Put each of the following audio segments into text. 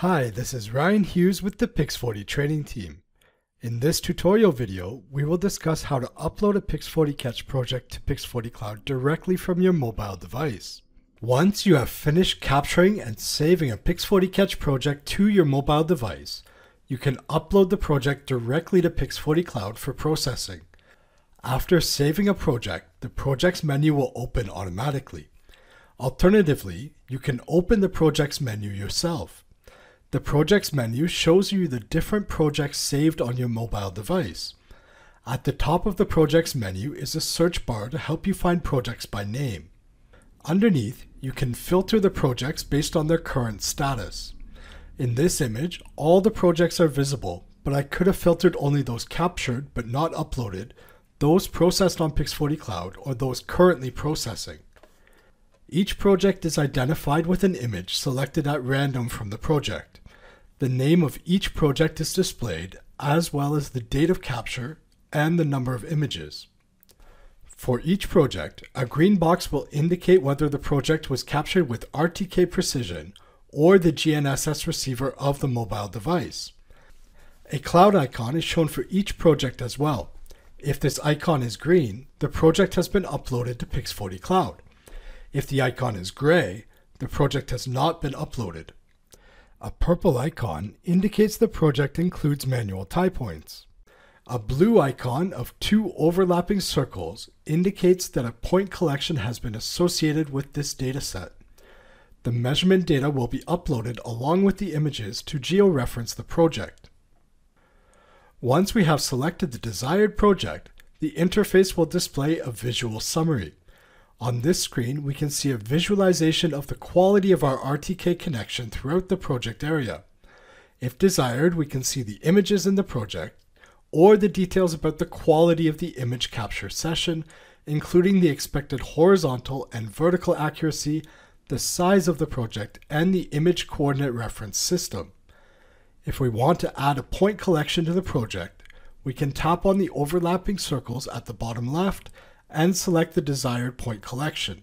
Hi, this is Ryan Hughes with the Pix4D training team. In this tutorial video, we will discuss how to upload a PIX4Dcatch project to PIX4Dcloud directly from your mobile device. Once you have finished capturing and saving a PIX4Dcatch project to your mobile device, you can upload the project directly to PIX4Dcloud for processing. After saving a project, the projects menu will open automatically. Alternatively, you can open the projects menu yourself. The projects menu shows you the different projects saved on your mobile device. At the top of the projects menu is a search bar to help you find projects by name. Underneath, you can filter the projects based on their current status. In this image, all the projects are visible, but I could have filtered only those captured but not uploaded, those processed on PIX4Dcloud, or those currently processing. Each project is identified with an image selected at random from the project. The name of each project is displayed, as well as the date of capture and the number of images. For each project, a green box will indicate whether the project was captured with RTK Precision or the GNSS receiver of the mobile device. A cloud icon is shown for each project as well. If this icon is green, the project has been uploaded to PIX4Dcloud. If the icon is gray, the project has not been uploaded. A purple icon indicates the project includes manual tie points. A blue icon of two overlapping circles indicates that a point collection has been associated with this dataset. The measurement data will be uploaded along with the images to georeference the project. Once we have selected the desired project, the interface will display a visual summary. On this screen, we can see a visualization of the quality of our RTK connection throughout the project area. If desired, we can see the images in the project, or the details about the quality of the image capture session, including the expected horizontal and vertical accuracy, the size of the project, and the image coordinate reference system. If we want to add a point collection to the project, we can tap on the overlapping circles at the bottom left and select the desired point collection.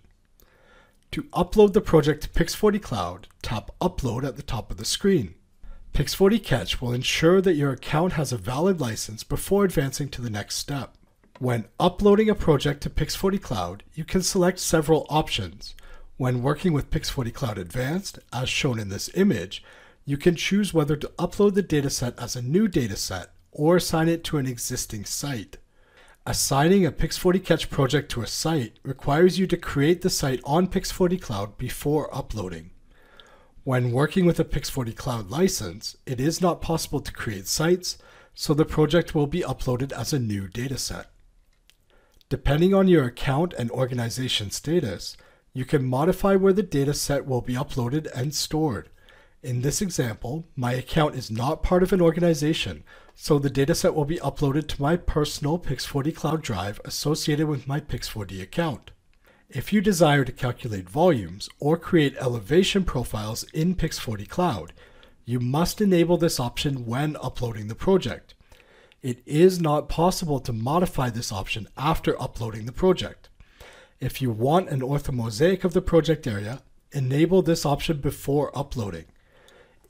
To upload the project to PIX4Dcloud, tap Upload at the top of the screen. PIX4Dcatch will ensure that your account has a valid license before advancing to the next step. When uploading a project to PIX4Dcloud, you can select several options. When working with PIX4Dcloud Advanced, as shown in this image, you can choose whether to upload the dataset as a new dataset or assign it to an existing site. Assigning a PIX4Dcatch project to a site requires you to create the site on PIX4Dcloud before uploading. When working with a PIX4Dcloud license, it is not possible to create sites, so the project will be uploaded as a new dataset. Depending on your account and organization status, you can modify where the dataset will be uploaded and stored. In this example, my account is not part of an organization, so the dataset will be uploaded to my personal PIX4Dcloud Drive associated with my Pix4D account. If you desire to calculate volumes or create elevation profiles in PIX4Dcloud, you must enable this option when uploading the project. It is not possible to modify this option after uploading the project. If you want an orthomosaic of the project area, enable this option before uploading.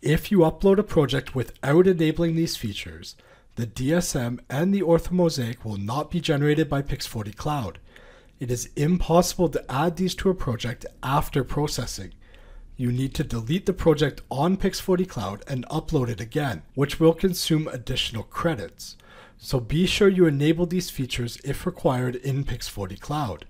If you upload a project without enabling these features, the DSM and the orthomosaic will not be generated by PIX4Dcloud. It is impossible to add these to a project after processing. You need to delete the project on PIX4Dcloud and upload it again, which will consume additional credits. So be sure you enable these features if required in PIX4Dcloud.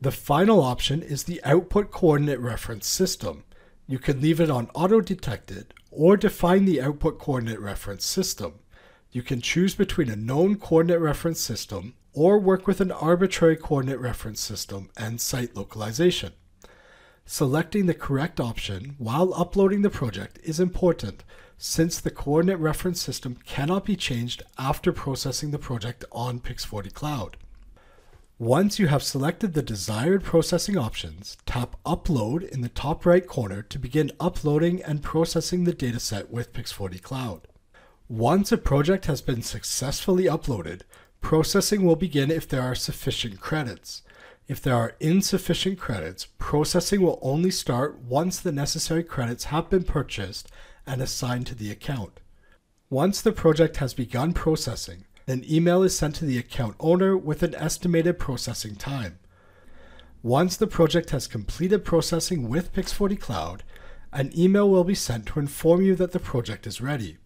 The final option is the Output Coordinate Reference System you can leave it on auto detected or define the output coordinate reference system. You can choose between a known coordinate reference system or work with an arbitrary coordinate reference system and site localization. Selecting the correct option while uploading the project is important since the coordinate reference system cannot be changed after processing the project on PIX4Dcloud. Once you have selected the desired processing options, tap Upload in the top right corner to begin uploading and processing the dataset with PIX4Dcloud. Once a project has been successfully uploaded, processing will begin if there are sufficient credits. If there are insufficient credits, processing will only start once the necessary credits have been purchased and assigned to the account. Once the project has begun processing, an email is sent to the account owner with an estimated processing time. Once the project has completed processing with PIX4Dcloud, an email will be sent to inform you that the project is ready.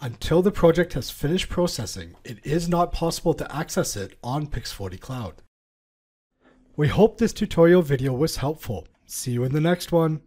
Until the project has finished processing, it is not possible to access it on PIX4Dcloud. We hope this tutorial video was helpful. See you in the next one.